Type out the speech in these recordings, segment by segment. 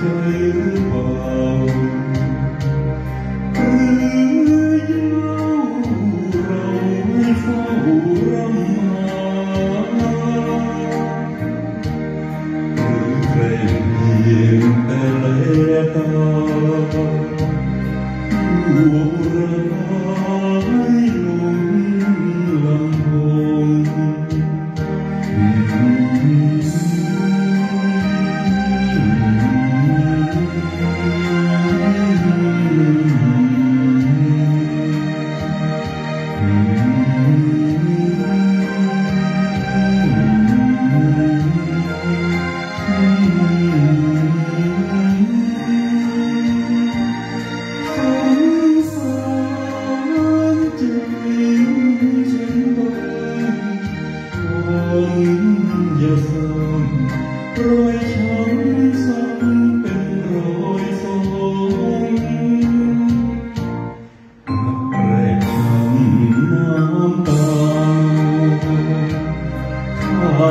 thấy vào nhau lòng phao râm hà cứ cạnh hiền ta lẽ ta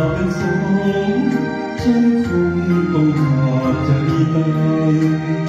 cơn sóng chân khung ông hòa chạy bay